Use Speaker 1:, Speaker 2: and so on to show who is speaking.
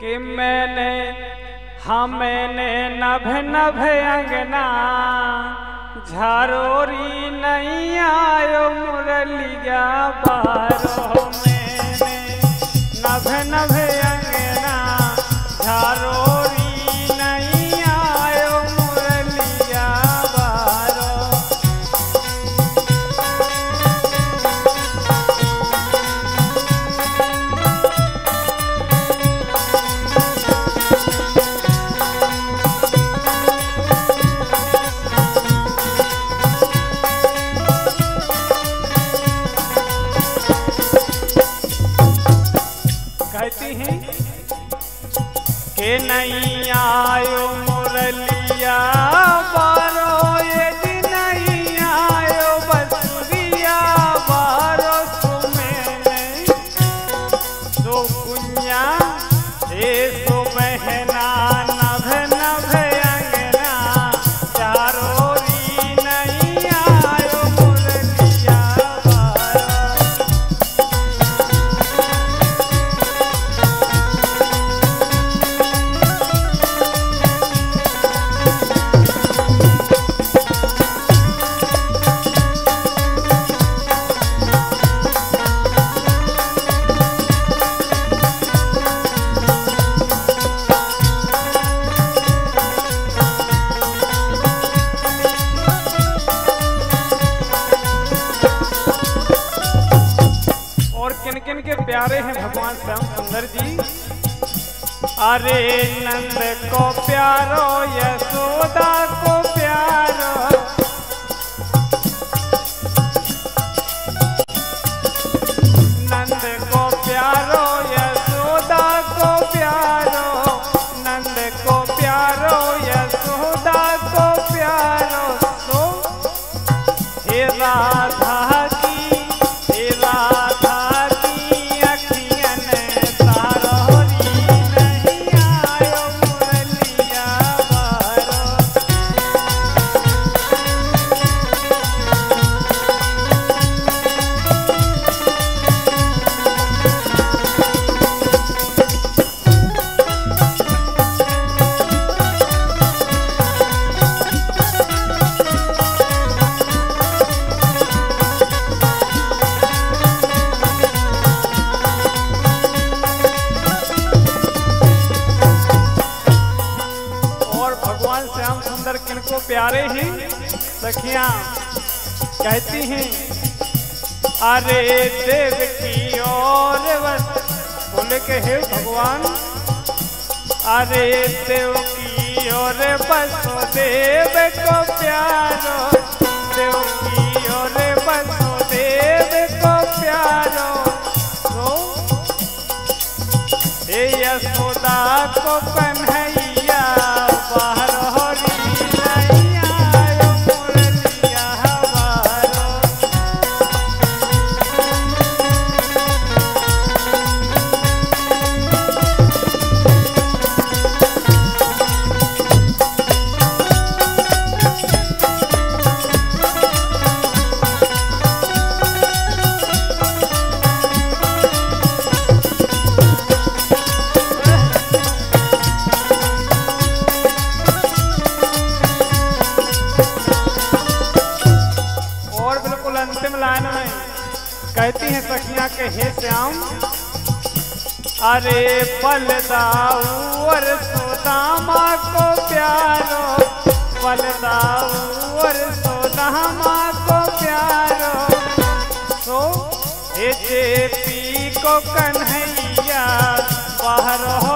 Speaker 1: कि मैंने हमने नभ नभ अंगना झारोरी नहीं आयो मुरलिया बारो मैंने कहती हैं के नहीं आयो मुरलिया? किन के प्यारे हैं भगवान श्याम सुंदर जी। अरे नंद को प्यारो यशोदा प्यारे हैं सखियाँ कहती हैं, अरे देव की और बस बोले के हे भगवान। अरे देव की और बसो, देव को प्यारो। देव की और बसो, देव को प्यारो। तो हे यशोदा को कन्हैया कहती हैं सखियाँ के हे श्याम, अरे फलदाऊ और सुदामा को प्यारो, फलदाऊ और सुदामा को प्यारो। तो सो हे जे पी को कन्हैया, बाहर हो